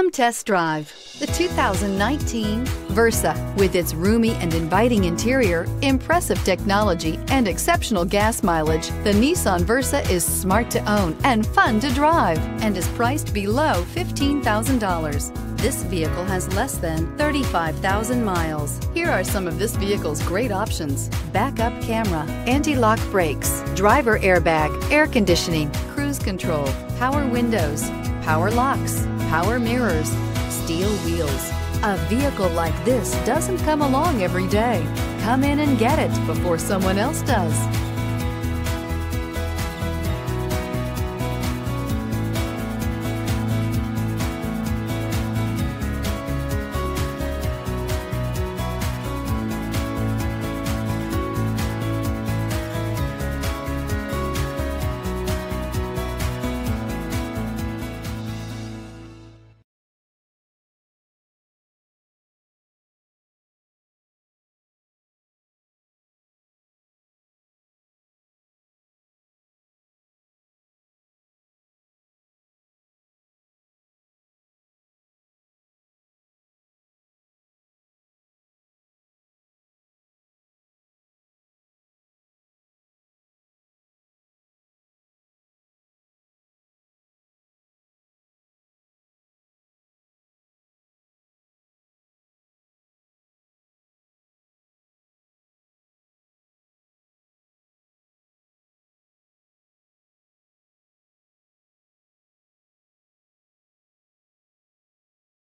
Come test drive the 2019 Versa. With its roomy and inviting interior, impressive technology, and exceptional gas mileage, the Nissan Versa is smart to own and fun to drive and is priced below $15,000. This vehicle has less than 35,000 miles. Here are some of this vehicle's great options. Backup camera, anti-lock brakes, driver airbag, air conditioning, cruise control, power windows, power locks, power mirrors, steel wheels. A vehicle like this doesn't come along every day. Come in and get it before someone else does.